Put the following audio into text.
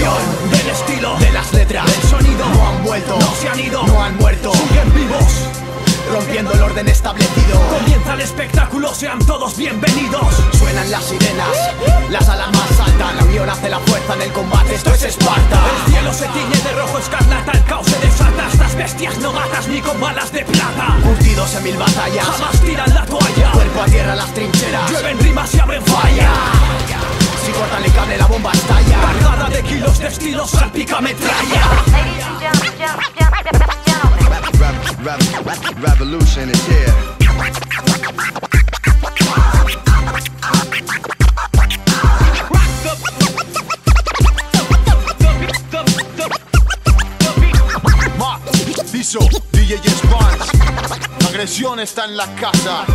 del estilo, de las letras, del sonido. No han vuelto, no se han ido, no han muerto, siguen vivos. Rompiendo el orden establecido. Comienza el espectáculo, sean todos bienvenidos. Suenan las sirenas, las alarmas saltan La unión hace la fuerza en el combate, esto es Esparta. El cielo se tiñe de rojo escarlata, el caos se desata. Estas bestias no matas ni con balas de plata. Curtidos en mil batallas, jamás tiran la toalla. Cuerpo a tierra las trincheras, llueven rimas y abren fallas. Estilo salpica metralla. Revolution is here. DJ. La agresión está en la casa.